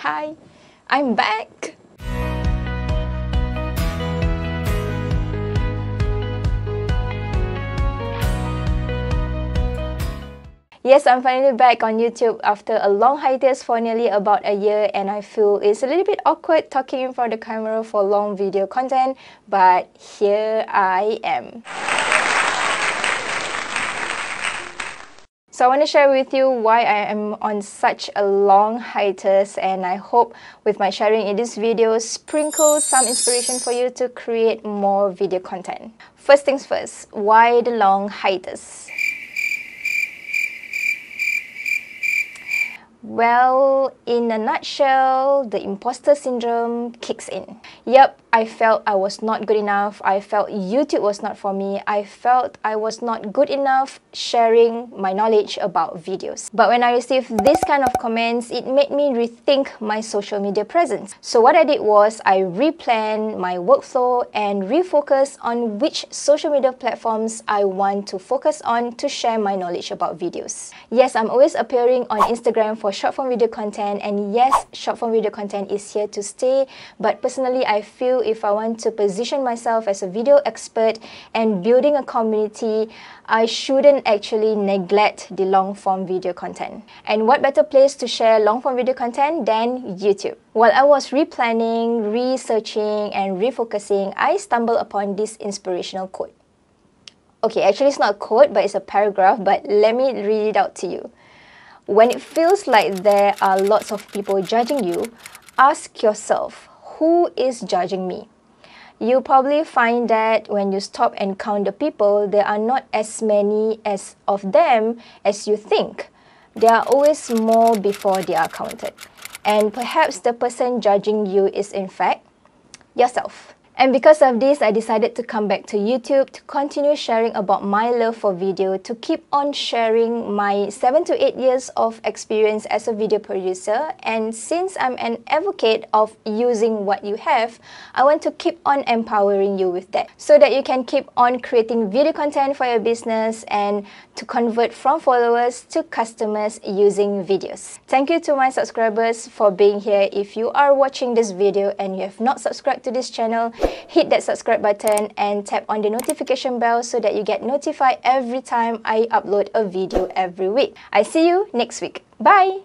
Hi, I'm back! Yes, I'm finally back on YouTube after a long hiatus for nearly about a year and I feel it's a little bit awkward talking in front of the camera for long video content, but here I am. So I want to share with you why I am on such a long hiatus and I hope with my sharing in this video sprinkle some inspiration for you to create more video content. First things first, why the long hiatus? Well, in a nutshell, the imposter syndrome kicks in. Yep, I felt I was not good enough. I felt YouTube was not for me. I felt I was not good enough sharing my knowledge about videos. But when I received this kind of comments, it made me rethink my social media presence. So what I did was I replanned my workflow and refocused on which social media platforms I want to focus on to share my knowledge about videos. Yes, I'm always appearing on Instagram for short form video content and yes, short form video content is here to stay. But personally, I feel if I want to position myself as a video expert and building a community, I shouldn't actually neglect the long form video content. And what better place to share long form video content than YouTube? While I was replanning, researching, and refocusing, I stumbled upon this inspirational quote. Okay, actually it's not a quote, but it's a paragraph, but let me read it out to you. When it feels like there are lots of people judging you, ask yourself, who is judging me? You probably find that when you stop and count the people, there are not as many as of them as you think. There are always more before they are counted. And perhaps the person judging you is in fact yourself. And because of this, I decided to come back to YouTube to continue sharing about my love for video, to keep on sharing my 7 to 8 years of experience as a video producer. And since I'm an advocate of using what you have, I want to keep on empowering you with that so that you can keep on creating video content for your business and to convert from followers to customers using videos. Thank you to my subscribers for being here. If you are watching this video and you have not subscribed to this channel, hit that subscribe button and tap on the notification bell so that you get notified every time I upload a video every week. I see you next week. Bye!